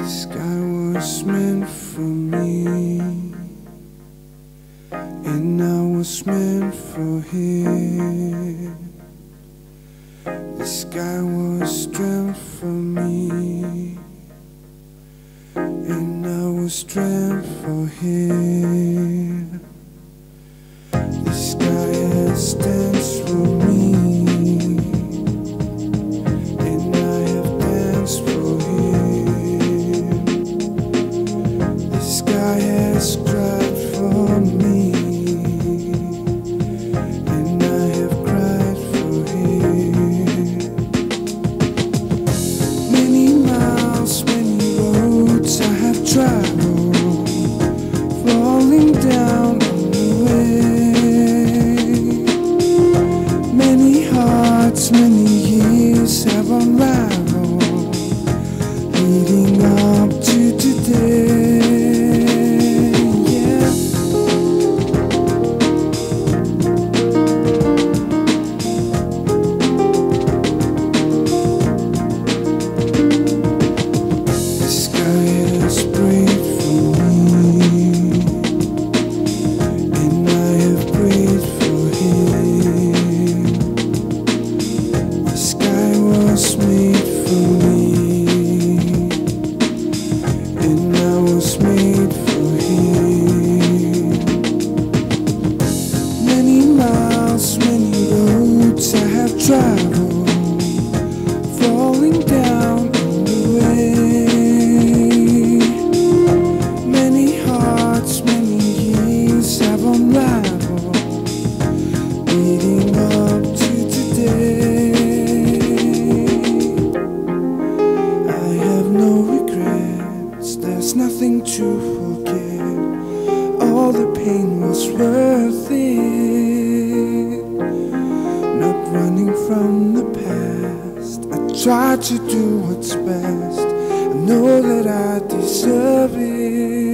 The sky was meant for me, and I was meant for him. The sky was strength for me, and I was strength for him. The sky has danced many years have unraveled, leading up to today. Yeah. The sky has prayed there's nothing to forget. All the pain was worth it. Not running from the past. I tried to do what's best. I know that I deserve it.